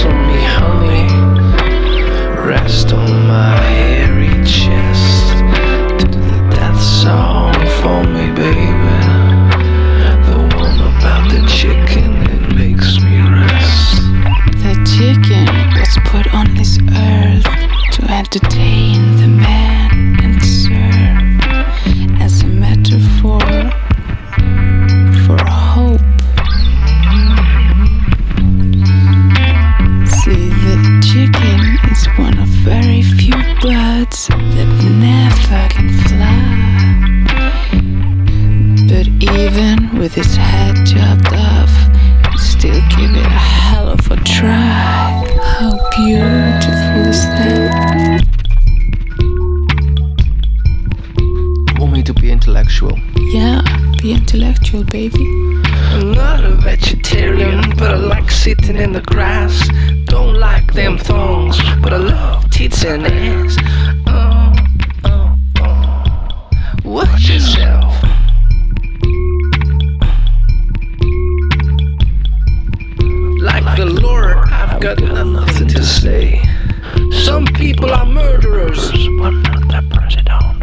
to me, honey. Rest on my hairy chest. Do the death song for me, baby. The one about the chicken, that makes me rest. The chicken was put on this earth to entertain. Birds that never can fly. But even with his head chopped off, he'd still give it a hell of a try. How beautiful is that? Want me to be intellectual? Yeah, be intellectual, baby. I'm not a vegetarian, but I like sitting in the grass. Don't like them thongs, but I love tits and ass. Watch yourself. Like, the Lord, I've got, got nothing to say. Some people are murderers, but not the president.